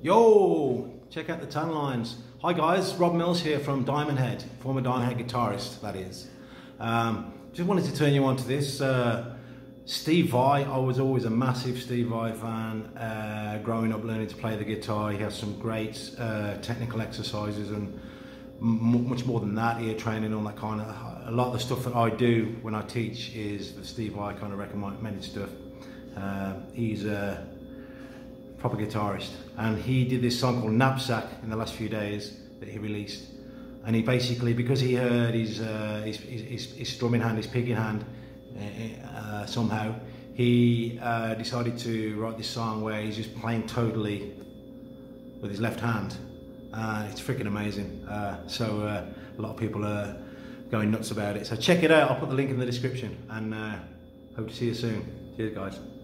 Yo, check out the tan lines. Hi guys, Rob Mills here from Diamond Head, former Diamond Head guitarist, that is. Um, just wanted to turn you on to this. Uh, Steve Vai, I was always a massive Steve Vai fan, uh, growing up learning to play the guitar. He has some great uh, technical exercises and much more than that, ear training, all that kind of. A lot of the stuff that I do when I teach is the Steve Vai kind of recommended stuff. Uh, he's a proper guitarist, and he did this song called Knappsack in the last few days that he released. And he basically, because he heard his uh, his, his, his strumming hand, his picking hand, uh, somehow, he uh, decided to write this song where he's just playing totally with his left hand. Uh, it's freaking amazing. Uh, so uh, a lot of people are going nuts about it. So check it out. I'll put the link in the description and hope to see you soon. Cheers, guys.